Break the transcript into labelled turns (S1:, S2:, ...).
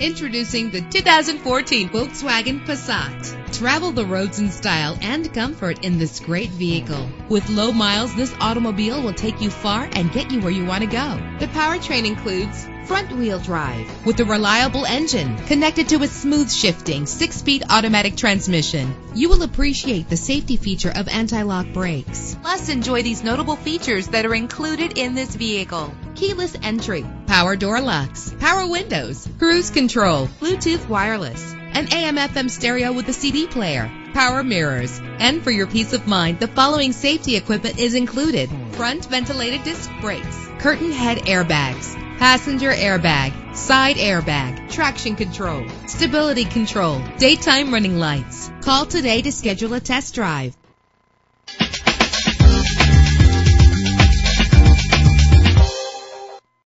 S1: Introducing the 2014 Volkswagen Passat. Travel the roads in style and comfort in this great vehicle. With low miles, this automobile will take you far and get you where you want to go. The powertrain includes front wheel drive with a reliable engine connected to a smooth shifting six speed automatic transmission. You will appreciate the safety feature of anti lock brakes. Plus, enjoy these notable features that are included in this vehicle keyless entry, power door locks, power windows, cruise control, Bluetooth wireless, an AM FM stereo with a CD player, power mirrors. And for your peace of mind, the following safety equipment is included. Front ventilated disc brakes, curtain head airbags, passenger airbag, side airbag, traction control, stability control, daytime running lights. Call today to schedule a test drive.